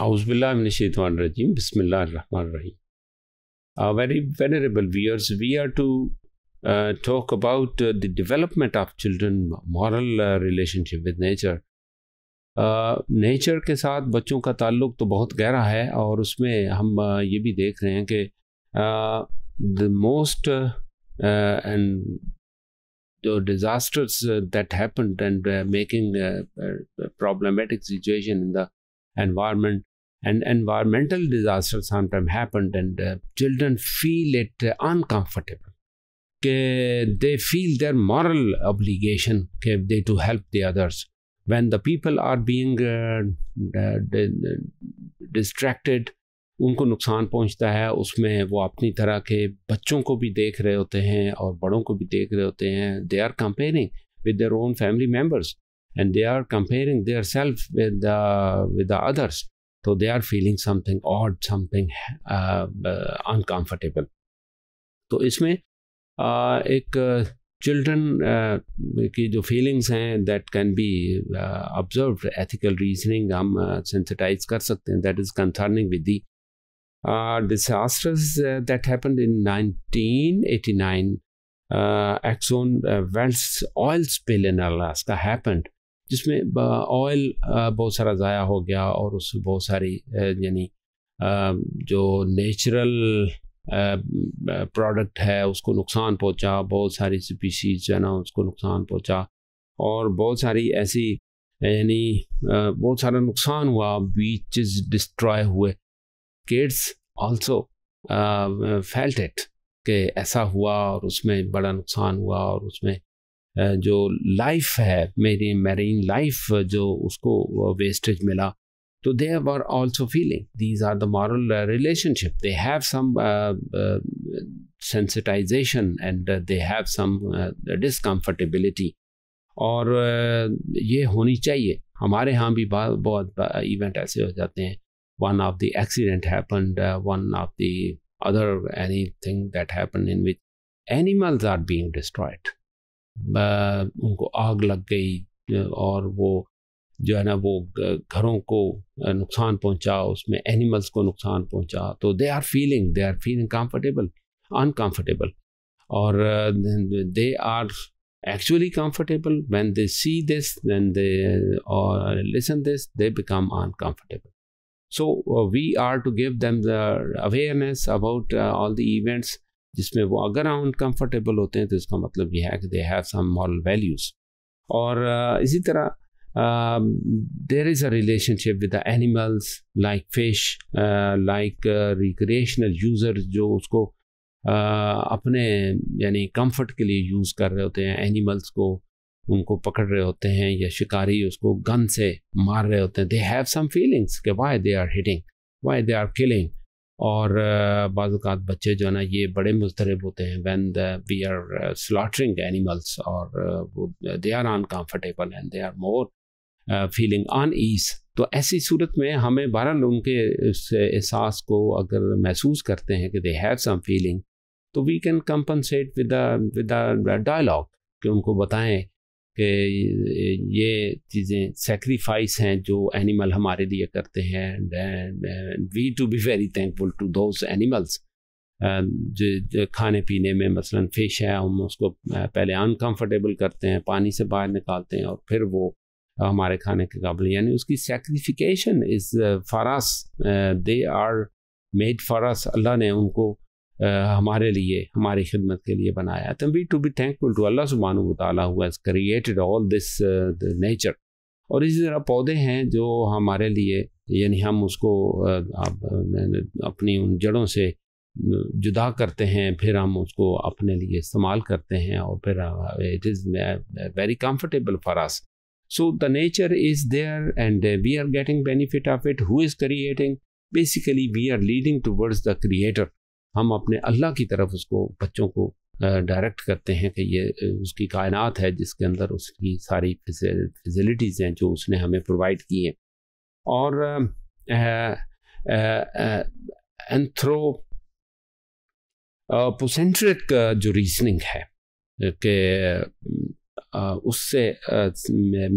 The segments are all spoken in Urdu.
اعوذ باللہ من الشیطان الرجیم بسم اللہ الرحمن الرحیم very variable wears we are to talk about the development of children moral relation nature nature کے ساتھ بچوں کا تعلق تو بہت گہرا ہے اور اس میں ہم uh, یہ بھی دیکھ رہے ہیں کہ the most disasters that making problem situation environment and environmental disasters sometimes happened and uh, children feel it uh, uncomfortable ke they feel their moral obligation ke they to help the others when the people are being uh, uh, distracted ان کو نقصان پہنچتا ہے اس میں وہ اپنی طرح کے بچوں کو بھی دیکھ رہے ہوتے ہیں اور بڑوں کو بھی دیکھ رہے ہوتے ہیں they are comparing with their own family members and they are comparing themselves with the uh, with the others so they are feeling something odd something uh, uh, uncomfortable तो इसमें एक चिल्ड्रन की जो फीलिंग्स हैं that can be observe ethical reasoning हम सेंसिटाइज कर सकते हैं that is concerning with the disasters that happen in 1989 Exxon uh, Wells oil spill in Alaska happened. جس میں آئل بہت سارا ضائع ہو گیا اور اس میں بہت ساری یعنی جو نیچرل پروڈکٹ ہے اس کو نقصان پہنچا بہت ساری سپیسیز جو ہے نا اس کو نقصان پہنچا اور بہت ساری ایسی یعنی بہت سارا نقصان ہوا بیچز ڈسٹرائے ہوئے کیڈس آلسو فیلٹ اٹ کہ ایسا ہوا اور اس میں بڑا نقصان ہوا اور اس میں جو لائف ہے میری میرین لائف جو اس کو ویسٹیج ملا تو they are also feeling these are the moral relationship they have some sensitization and they have some discomfortability اور یہ ہونی چاہیے ہمارے ہاں بھی بہت بہت ایونٹ ایسے ہو جاتے ہیں one of the accident happen one of the other anything that happen in which animals are being destroyed ان کو آگ لگ گئی اور وہ جو ہے نا وہ گھروں کو نقصان پہنچا اس میں اینیملس کو نقصان پہنچا تو they are feeling they are feeling comfortable uncomfortable اور they are actually comfortable when they see this when they اور listen this they become uncomfortable so we are to give them the awareness about all the events جس میں وہ اگر ان کمفرٹیبل ہوتے ہیں تو اس کا مطلب یہ ہے کہ they have some moral values اور اسی طرح there is a relationship with the animals like fish like recreational user جو اس کو اپنے یعنی کمفرٹ کے لیے یوز کر رہے ہوتے ہیں اینیملس کو ان کو پکڑ رہے ہوتے ہیں یا شکاری اس کو گن سے مار رہے ہوتے ہیں دے ہیو سم فیلنگس کہ why they are hitting why they are killing اور بعض اوقات بچے جو ہے نا یہ بڑے مضطرب ہوتے ہیں when we are slaughtering animals اور وہ they are uncomfortable and they are more feeling on as تو ایسی صورت میں ہمیں بہرحال ان کے اس احساس کو اگر محسوس کرتے ہیں کہ دے ہیو سم فیلنگ تو we can compensate with with dialogue کہ ان کو بتائیں کہ یہ چیزیں سیکریفائس ہیں جو اینیمل ہمارے لیے کرتے ہیں we to be very thankful to those animals جو کھانے پینے میں مثلا فش ہے ہم اس کو پہلے انکمفرٹیبل کرتے ہیں پانی سے باہر نکالتے ہیں اور پھر وہ ہمارے کھانے کے قابل یعنی اس کی سیکریفیکیشن از فراس دے آر میڈ فراس اللہ نے ان کو ہمارے لیے ہماری خدمت کے لیے بنایا تم we to be thankful to اللہ سبحانہ و تعالیٰ as created all this nature اور اسی طرح پودے ہیں جو ہمارے لیے یعنی ہم اس کو اپنی ان جڑوں سے جدا کرتے ہیں پھر ہم اس کو اپنے لیے استعمال کرتے ہیں اور پھر it is very comfortable for us so the nature is there and we are getting benefit of it who is creating basically we are leading towards the creator ہم اپنے اللہ کی طرف اس کو بچوں کو ڈائریکٹ کرتے ہیں کہ یہ اس کی کائنات ہے جس کے اندر اس کی ساری فیسیلٹیز ہیں جو اس نے ہمیں پرووائڈ کی ہیں اور پوسینٹرک جو ریزننگ ہے کہ اس سے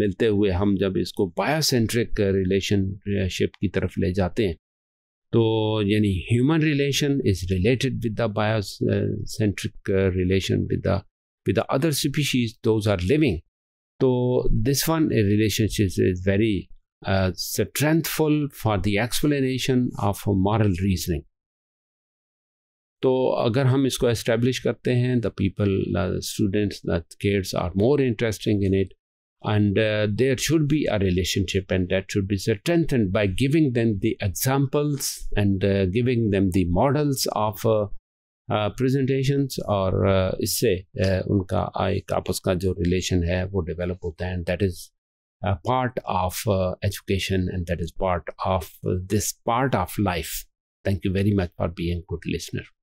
ملتے ہوئے ہم جب اس کو سینٹرک ریلیشن شپ کی طرف لے جاتے ہیں تو یعنی human relation is related with the biocentric relation with the with the other species those are living تو this one relationship is very strengthful for the explanation of moral reasoning تو اگر ہم اس کو اسٹیبلش کرتے ہیں the people students the cares are more interesting in it and uh, there should be a relationship and that should be strengthened by giving them the examples and uh, giving them the models of uh, presentations or uh, isse uh, unka ek aapas relation hai wo develop hota hai and that is a part of education and that is part of this part of life thank you very much for being good listener